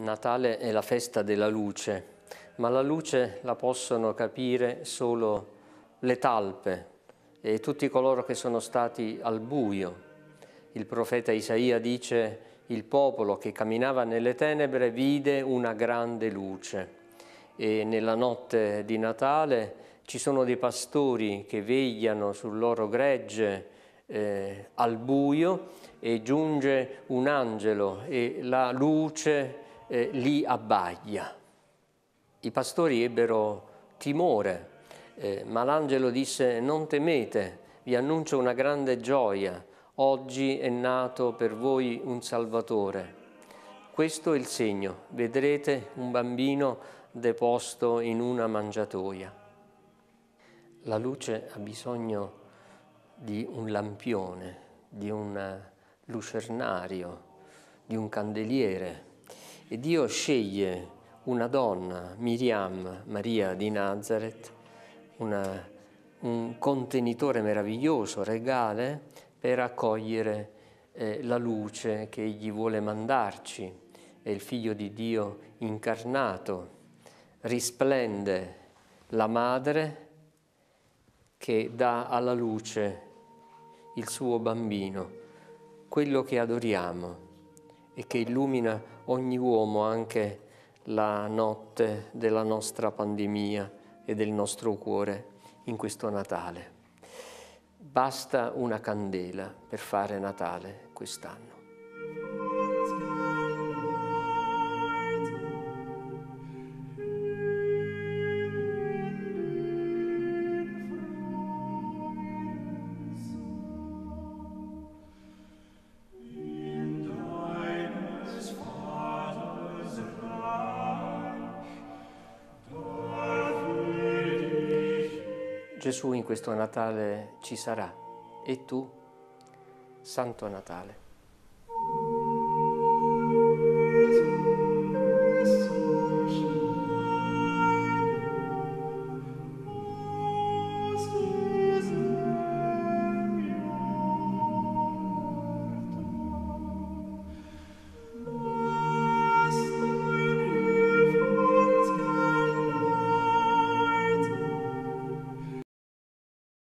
Natale è la festa della luce, ma la luce la possono capire solo le talpe e tutti coloro che sono stati al buio. Il profeta Isaia dice il popolo che camminava nelle tenebre vide una grande luce e nella notte di Natale ci sono dei pastori che vegliano sul loro gregge eh, al buio e giunge un angelo e la luce eh, li abbaglia. I pastori ebbero timore, eh, ma l'angelo disse non temete, vi annuncio una grande gioia, oggi è nato per voi un Salvatore. Questo è il segno, vedrete un bambino deposto in una mangiatoia. La luce ha bisogno di un lampione, di un lucernario, di un candeliere e Dio sceglie una donna, Miriam, Maria di Nazareth, una, un contenitore meraviglioso, regale, per accogliere eh, la luce che Egli vuole mandarci. È il Figlio di Dio incarnato, risplende la madre che dà alla luce il suo bambino, quello che adoriamo e che illumina ogni uomo anche la notte della nostra pandemia e del nostro cuore in questo Natale. Basta una candela per fare Natale quest'anno. Gesù in questo Natale ci sarà e tu, Santo Natale.